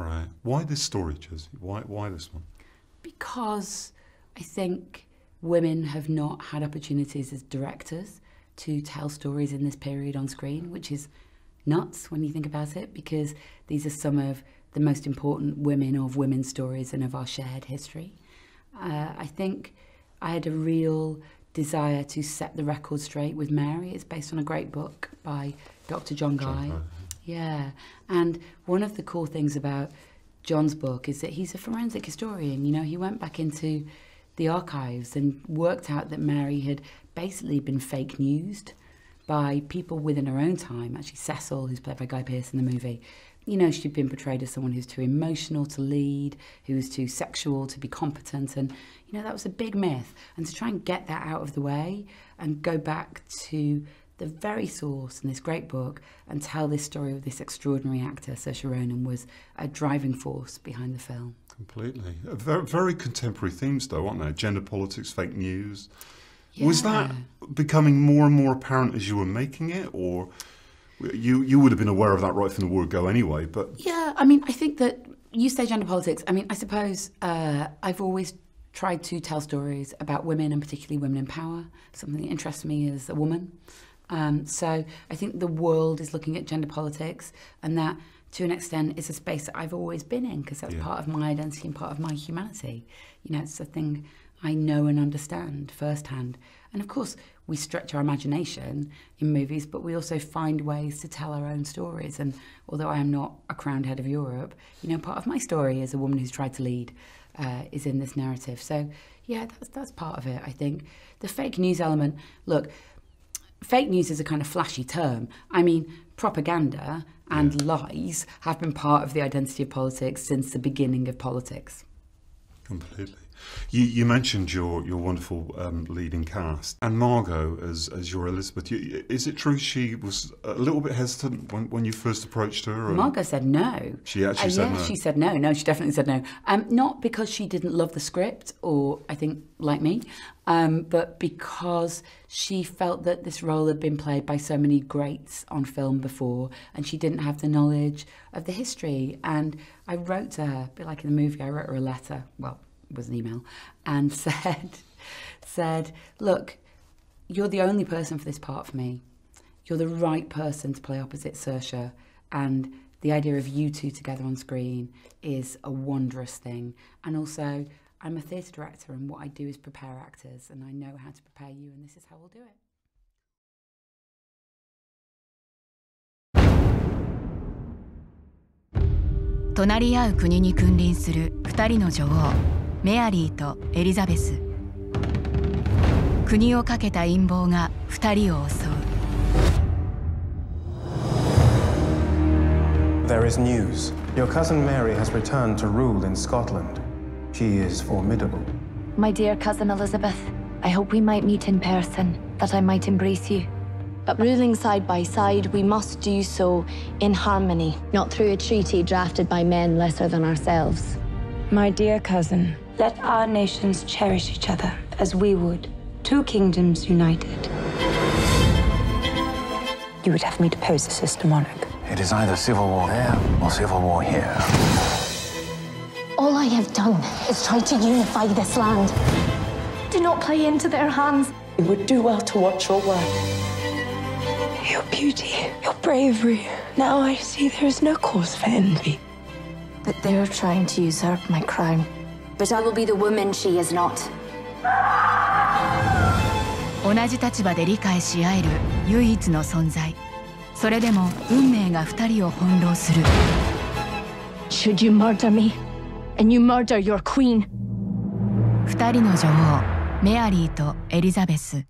Right. Why this story, Josie? Why, why this one? Because I think women have not had opportunities as directors to tell stories in this period on screen, which is nuts when you think about it, because these are some of the most important women of women's stories and of our shared history. Uh, I think I had a real desire to set the record straight with Mary. It's based on a great book by Dr. John Guy. John Guy. Yeah. And one of the cool things about John's book is that he's a forensic historian. You know, he went back into the archives and worked out that Mary had basically been fake newsed by people within her own time. Actually, Cecil, who's played by Guy Pearce in the movie, you know, she'd been portrayed as someone who's too emotional to lead, who was too sexual to be competent. And, you know, that was a big myth. And to try and get that out of the way and go back to the very source in this great book and tell this story of this extraordinary actor, Saoirse Ronan, was a driving force behind the film. Completely. Very, very contemporary themes, though, aren't they? Gender politics, fake news. Was that becoming more and more apparent as you were making it, or you you would have been aware of that right from the word go anyway? But Yeah, I mean, I think that you say gender politics. I mean, I suppose uh, I've always tried to tell stories about women and particularly women in power, something that interests me as a woman. Um, so I think the world is looking at gender politics, and that to an extent is a space that I've always been in because that's Yeah. part of my identity and part of my humanity. You know, it's a thing I know and understand firsthand. And of course, we stretch our imagination in movies, but we also find ways to tell our own stories. And although I am not a crowned head of Europe, you know, part of my story as a woman who's tried to lead uh, is in this narrative. So, yeah, that's, that's part of it, I think. The fake news element, look, fake news is a kind of flashy term. I mean, propaganda and lies have been part of the identity of politics since the beginning of politics. completely. You, you mentioned your your wonderful um, leading cast and Margot as as your Elizabeth. You, is it true she was a little bit hesitant when, when you first approached her? Margot said no. She actually Uh, said yeah, no. she said no. No, she definitely said no. Um, not because she didn't love the script, or I think like me, um, but because she felt that this role had been played by so many greats on film before, and she didn't have the knowledge of the history. And I wrote to her, a bit like in the movie, I wrote her a letter. Well, was an email, and said, said, look, you're the only person for this part for me. You're the right person to play opposite Saoirse, and the idea of you two together on screen is a wondrous thing. And also, I'm a theatre director, and what I do is prepare actors, and I know how to prepare you, and this is how we'll do it. 隣り合う国に君臨する2人の女王メアリーとエリザベス国をかけた陰謀が2人を襲う There is news. Your cousin Mary has returned to rule in Scotland. She is formidable. My dear cousin Elizabeth, I hope we might meet in person, that I might embrace you. But ruling side by side, we must do so in harmony, not through a treaty drafted by men lesser than ourselves. My dear cousin, let our nations cherish each other as we would, two kingdoms united. You would have me depose the sister monarch. It is either civil war there or civil war here. All I have done is try to unify this land. Do not play into their hands. You would do well to watch your word. Your beauty, your bravery. Now I see there is no cause for envy. But they are trying to usurp my crown. 同じ立場で理解し合える唯一の存在。それでも運命が2人を翻弄する。2人の女王メアリーとエリザベス。